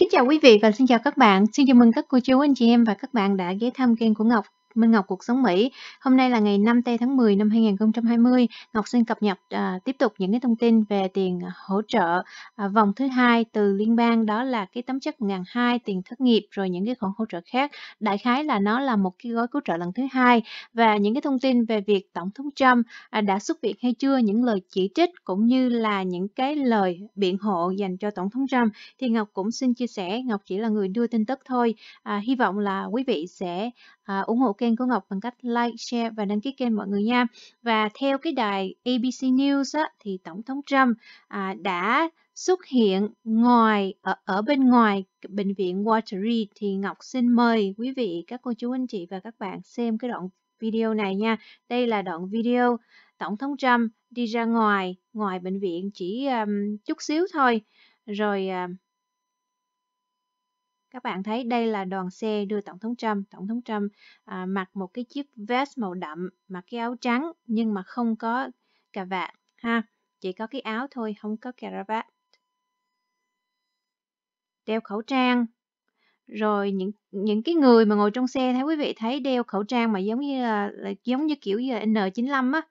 Kính chào quý vị và xin chào các bạn. Xin chào mừng các cô chú, anh chị em và các bạn đã ghé thăm kênh của Ngọc Minh Ngọc Cuộc Sống Mỹ. Hôm nay là ngày 5 tây tháng 10 năm 2020. Ngọc xin cập nhật à, tiếp tục những cái thông tin về tiền à, hỗ trợ à, vòng thứ hai từ liên bang đó là cái tấm chất ngàn hai tiền thất nghiệp rồi những cái khoản hỗ trợ khác. Đại khái là nó là một cái gói cứu trợ lần thứ hai và những cái thông tin về việc tổng thống Trump à, đã xuất viện hay chưa, những lời chỉ trích cũng như là những cái lời biện hộ dành cho tổng thống Trump thì Ngọc cũng xin chia sẻ. Ngọc chỉ là người đưa tin tức thôi. À, hy vọng là quý vị sẽ à, ủng hộ kênh kênh của Ngọc bằng cách like, share và đăng ký kênh mọi người nha. Và theo cái đài ABC News á, thì Tổng thống Trump à, đã xuất hiện ngoài ở, ở bên ngoài bệnh viện Walter Reed thì Ngọc xin mời quý vị, các cô chú anh chị và các bạn xem cái đoạn video này nha. Đây là đoạn video Tổng thống Trump đi ra ngoài ngoài bệnh viện chỉ um, chút xíu thôi. Rồi uh, các bạn thấy đây là đoàn xe đưa Tổng thống Trump. Tổng thống Trump à, mặc một cái chiếc vest màu đậm, mặc cái áo trắng nhưng mà không có cà vạt ha. Chỉ có cái áo thôi, không có cà vạt. Đeo khẩu trang. Rồi những những cái người mà ngồi trong xe thấy quý vị thấy đeo khẩu trang mà giống như là, là giống như kiểu như N95 á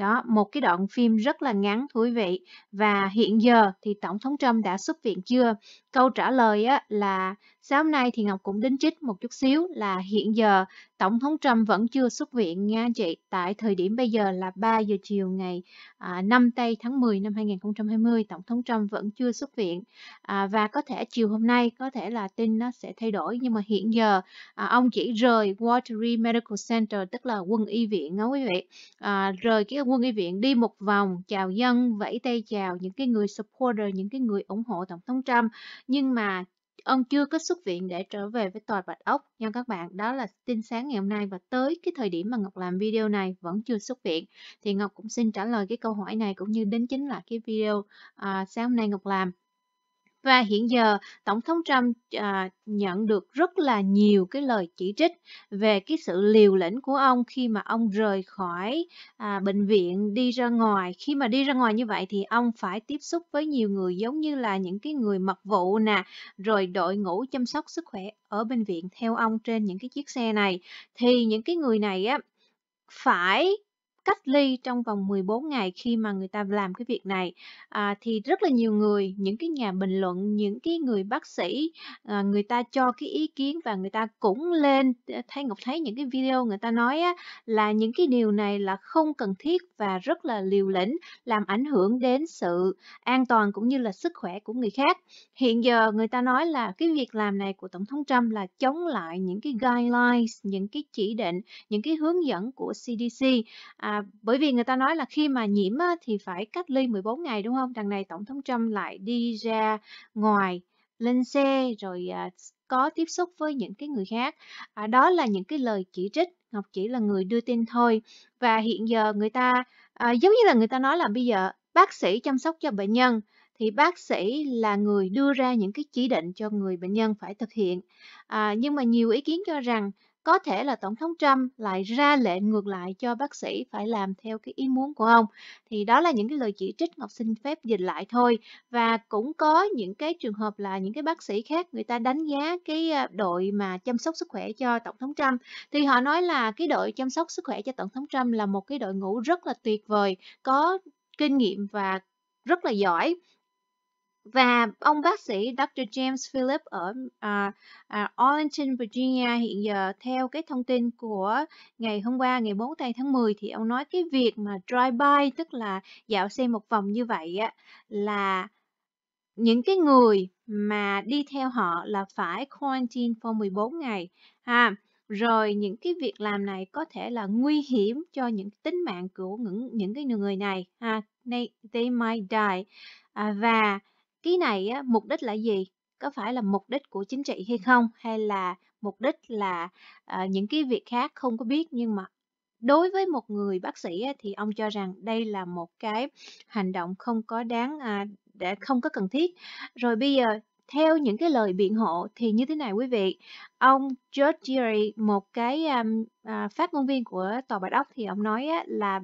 Đó, một cái đoạn phim rất là ngắn thú vị và hiện giờ thì Tổng thống Trump đã xuất viện chưa? Câu trả lời á, là sáng hôm nay thì Ngọc cũng đính trích một chút xíu là hiện giờ Tổng thống Trump vẫn chưa xuất viện nha chị. Tại thời điểm bây giờ là 3 giờ chiều ngày à, 5 tây tháng 10 năm 2020, Tổng thống Trump vẫn chưa xuất viện. À, và có thể chiều hôm nay có thể là tin nó sẽ thay đổi nhưng mà hiện giờ à, ông chỉ rời Watery Medical Center tức là quân y viện đó quý vị. À, rời cái quân y viện đi một vòng chào dân, vẫy tay chào những cái người supporter, những cái người ủng hộ Tổng thống Trump nhưng mà ông chưa có xuất viện để trở về với tòa Bạch Ốc nha các bạn. Đó là tin sáng ngày hôm nay và tới cái thời điểm mà Ngọc làm video này vẫn chưa xuất viện. Thì Ngọc cũng xin trả lời cái câu hỏi này cũng như đến chính là cái video à, sáng hôm nay Ngọc làm. Và hiện giờ Tổng thống Trump à, nhận được rất là nhiều cái lời chỉ trích về cái sự liều lĩnh của ông khi mà ông rời khỏi à, bệnh viện đi ra ngoài. Khi mà đi ra ngoài như vậy thì ông phải tiếp xúc với nhiều người giống như là những cái người mật vụ nè, rồi đội ngũ chăm sóc sức khỏe ở bệnh viện theo ông trên những cái chiếc xe này. Thì những cái người này á phải cách ly trong vòng 14 ngày khi mà người ta làm cái việc này. À, thì rất là nhiều người những cái nhà bình luận những cái người bác sĩ à, người ta cho cái ý kiến và người ta cũng lên thấy ngọc thấy những cái video người ta nói á, là những cái điều này là không cần thiết và rất là liều lĩnh làm ảnh hưởng đến sự an toàn cũng như là sức khỏe của người khác. Hiện giờ người ta nói là cái việc làm này của tổng thống Trump là chống lại những cái guidelines những cái chỉ định những cái hướng dẫn của CDC à, À, bởi vì người ta nói là khi mà nhiễm á, thì phải cách ly 14 ngày đúng không? Đằng này Tổng thống Trump lại đi ra ngoài lên xe rồi à, có tiếp xúc với những cái người khác. À, đó là những cái lời chỉ trích. Ngọc chỉ là người đưa tin thôi. Và hiện giờ người ta à, giống như là người ta nói là bây giờ bác sĩ chăm sóc cho bệnh nhân thì bác sĩ là người đưa ra những cái chỉ định cho người bệnh nhân phải thực hiện. À, nhưng mà nhiều ý kiến cho rằng có thể là Tổng thống Trump lại ra lệnh ngược lại cho bác sĩ phải làm theo cái ý muốn của ông. Thì đó là những cái lời chỉ trích Ngọc xin phép dịch lại thôi. Và cũng có những cái trường hợp là những cái bác sĩ khác người ta đánh giá cái à, đội mà chăm sóc sức khỏe cho Tổng thống Trump. Thì họ nói là cái đội chăm sóc sức khỏe cho Tổng thống Trump là một cái đội ngũ rất là tuyệt vời, có kinh nghiệm và rất là giỏi và ông bác sĩ Dr. James Phillips ở uh, uh, Arlington, Virginia hiện giờ theo cái thông tin của ngày hôm qua ngày 4 tây tháng 10 thì ông nói cái việc mà drive-by tức là dạo xe một vòng như vậy á là những cái người mà đi theo họ là phải quarantine for 14 ngày ha. Rồi những cái việc làm này có thể là nguy hiểm cho những tính mạng của những những cái người này ha. They, they might die. À, và ký này á, mục đích là gì? Có phải là mục đích của chính trị hay không? Hay là mục đích là à, những cái việc khác không có biết nhưng mà đối với một người bác sĩ á, thì ông cho rằng đây là một cái hành động không có đáng à, để không có cần thiết. Rồi bây giờ theo những cái lời biện hộ thì như thế này quý vị, ông George Geary, một cái um, à, phát ngôn viên của tòa bạch ốc thì ông nói á, là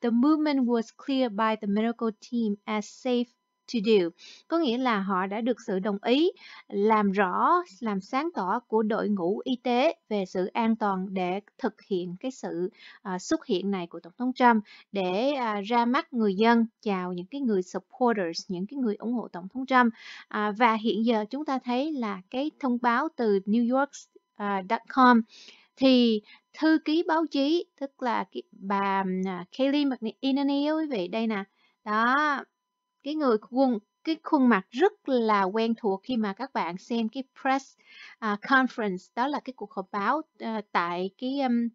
the movement was clear by the medical team as safe to do, có nghĩa là họ đã được sự đồng ý làm rõ, làm sáng tỏ của đội ngũ y tế về sự an toàn để thực hiện cái sự uh, xuất hiện này của Tổng thống Trump để uh, ra mắt người dân chào những cái người supporters, những cái người ủng hộ Tổng thống Trump. Uh, và hiện giờ chúng ta thấy là cái thông báo từ New York.com thì thư ký báo chí tức là cái bà uh, Kayleigh McEnany quý vị đây nè đó cái người khuôn cái khuôn mặt rất là quen thuộc khi mà các bạn xem cái press uh, conference đó là cái cuộc họp báo uh, tại cái um,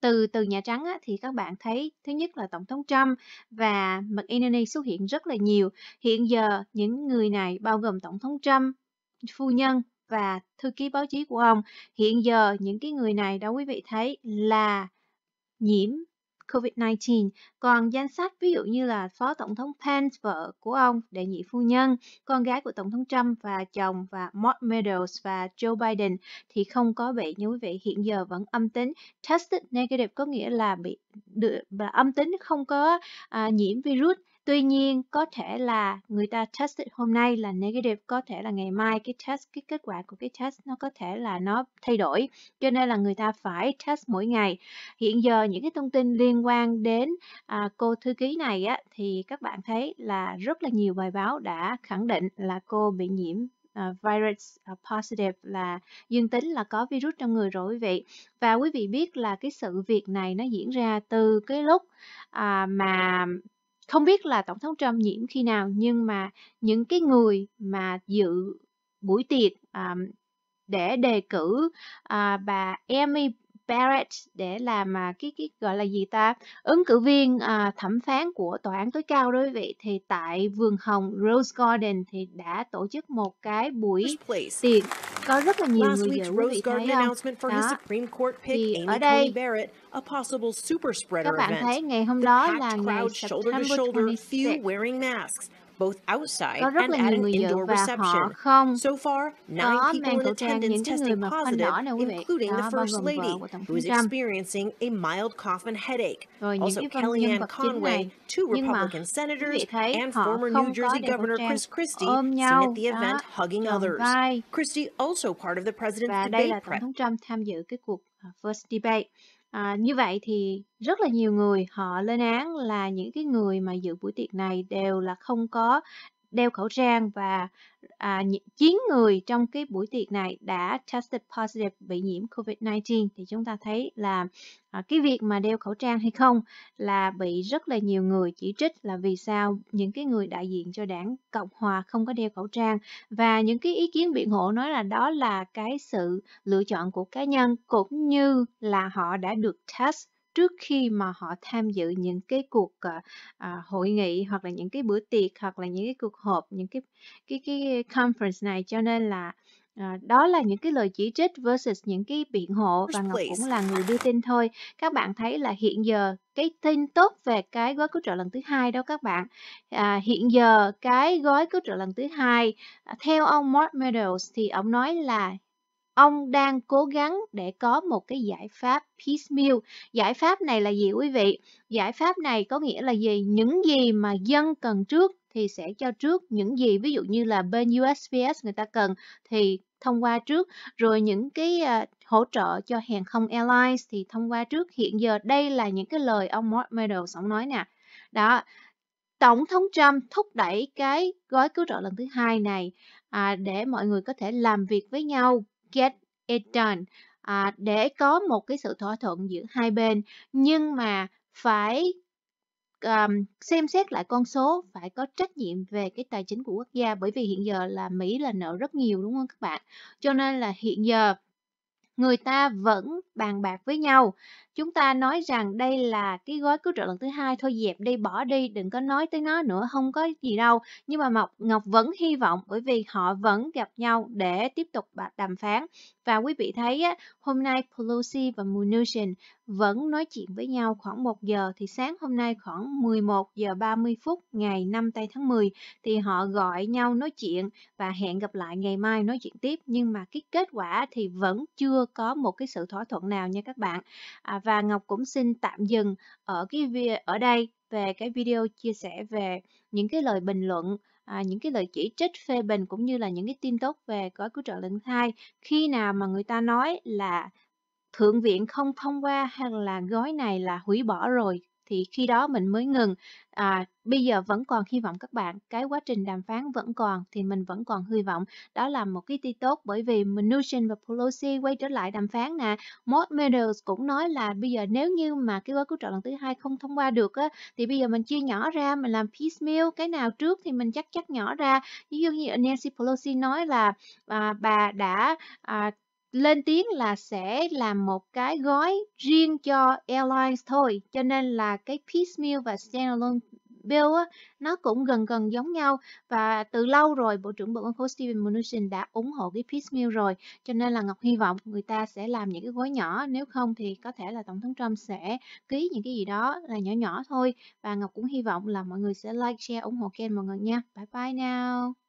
từ từ Nhà Trắng á, thì các bạn thấy thứ nhất là Tổng thống Trump và McEnany xuất hiện rất là nhiều. Hiện giờ những người này bao gồm Tổng thống Trump, phu nhân và thư ký báo chí của ông. Hiện giờ những cái người này đó quý vị thấy là nhiễm COVID-19. Còn danh sách ví dụ như là Phó Tổng thống Pence, vợ của ông, đệ nhị phu nhân, con gái của Tổng thống Trump và chồng và Mark Meadows và Joe Biden thì không có vậy. như quý vị hiện giờ vẫn âm tính. Tested negative có nghĩa là bị được, âm tính không có à, nhiễm virus Tuy nhiên có thể là người ta test hôm nay là negative, có thể là ngày mai cái test cái kết quả của cái test nó có thể là nó thay đổi. Cho nên là người ta phải test mỗi ngày. Hiện giờ những cái thông tin liên quan đến à, cô thư ký này á thì các bạn thấy là rất là nhiều bài báo đã khẳng định là cô bị nhiễm uh, virus uh, positive là dương tính là có virus trong người rồi quý vị. Và quý vị biết là cái sự việc này nó diễn ra từ cái lúc uh, mà không biết là Tổng thống Trump nhiễm khi nào nhưng mà những cái người mà dự buổi tiệc để đề cử bà Amy Barrett để làm à, cái cái gọi là gì ta? Ứng cử viên à, thẩm phán của tòa án tối cao đối vị thì tại vườn hồng Rose Garden thì đã tổ chức một cái buổi tiệc. Có rất là nhiều người dự quý vị thấy không? đó. Thì ở đây các bạn thấy ngày hôm đó là ngày September 26 both outside có rất là nhiều người dự và họ không? So far, có mang khẩu trang những cái người mà khoanh đỏ này quý vị. đó bao gồm vợ của tổng thống Trump. a mild cough and headache. rồi những cái phần nhân vật chính này. nhưng mà quý vị thấy họ không có đeo khẩu trang ôm nhau đó tròn vai. Và đây là tổng thống Trump tham dự cái cuộc à, first debate À, như vậy thì rất là nhiều người họ lên án là những cái người mà dự buổi tiệc này đều là không có đeo khẩu trang và à, 9 người trong cái buổi tiệc này đã tested positive bị nhiễm COVID-19 thì chúng ta thấy là à, cái việc mà đeo khẩu trang hay không là bị rất là nhiều người chỉ trích là vì sao những cái người đại diện cho đảng Cộng Hòa không có đeo khẩu trang. Và những cái ý kiến biện hộ nói là đó là cái sự lựa chọn của cá nhân cũng như là họ đã được test trước khi mà họ tham dự những cái cuộc à, à, hội nghị hoặc là những cái bữa tiệc hoặc là những cái cuộc họp những cái cái cái conference này cho nên là À, đó là những cái lời chỉ trích versus những cái biện hộ và Ngọc cũng là người đưa tin thôi. Các bạn thấy là hiện giờ cái tin tốt về cái gói cứu trợ lần thứ hai đó các bạn. À, hiện giờ cái gói cứu trợ lần thứ hai à, theo ông Mark Meadows thì ông nói là ông đang cố gắng để có một cái giải pháp piecemeal. Giải pháp này là gì quý vị? Giải pháp này có nghĩa là gì? Những gì mà dân cần trước thì sẽ cho trước những gì ví dụ như là bên USPS người ta cần thì thông qua trước rồi những cái uh, hỗ trợ cho hàng không airlines thì thông qua trước hiện giờ đây là những cái lời ông Mark Meadows ông nói nè đó Tổng thống Trump thúc đẩy cái gói cứu trợ lần thứ hai này à, để mọi người có thể làm việc với nhau get it done. À, để có một cái sự thỏa thuận giữa hai bên. Nhưng mà phải um, xem xét lại con số phải có trách nhiệm về cái tài chính của quốc gia. Bởi vì hiện giờ là Mỹ là nợ rất nhiều đúng không các bạn? Cho nên là hiện giờ người ta vẫn bàn bạc với nhau chúng ta nói rằng đây là cái gói cứu trợ lần thứ hai thôi dẹp đi bỏ đi đừng có nói tới nó nữa không có gì đâu. Nhưng mà Ngọc Ngọc vẫn hy vọng bởi vì họ vẫn gặp nhau để tiếp tục đàm phán. Và quý vị thấy á, hôm nay Pelosi và Mnuchin vẫn nói chuyện với nhau khoảng 1 giờ thì sáng hôm nay khoảng 11 giờ 30 phút ngày 5 tây tháng 10 thì họ gọi nhau nói chuyện và hẹn gặp lại ngày mai nói chuyện tiếp. Nhưng mà cái kết quả thì vẫn chưa có một cái sự thỏa thuận nào nha các bạn. À, và Ngọc cũng xin tạm dừng ở cái ở đây về cái video chia sẻ về những cái lời bình luận, à, những cái lời chỉ trích, phê bình cũng như là những cái tin tốt về gói cứu trợ lần hai. Khi nào mà người ta nói là Thượng viện không thông qua hay là gói này là hủy bỏ rồi thì khi đó mình mới ngừng. À, bây giờ vẫn còn hy vọng các bạn, cái quá trình đàm phán vẫn còn thì mình vẫn còn hy vọng. Đó là một cái tin tốt bởi vì Mnuchin và Pelosi quay trở lại đàm phán nè. Mott Meadows cũng nói là bây giờ nếu như mà cái gói cứu trợ lần thứ hai không thông qua được á, thì bây giờ mình chia nhỏ ra, mình làm piecemeal, cái nào trước thì mình chắc chắc nhỏ ra. Ví dụ như Nancy Pelosi nói là à, bà đã à, lên tiếng là sẽ làm một cái gói riêng cho airlines thôi, cho nên là cái piecemeal và standalone bill á, nó cũng gần gần giống nhau. Và từ lâu rồi Bộ trưởng Bộ Ngân khối Steven Mnuchin đã ủng hộ cái piecemeal rồi, cho nên là Ngọc hy vọng người ta sẽ làm những cái gói nhỏ, nếu không thì có thể là Tổng thống Trump sẽ ký những cái gì đó là nhỏ nhỏ thôi. Và Ngọc cũng hy vọng là mọi người sẽ like, share, ủng hộ kênh mọi người nha. Bye bye now.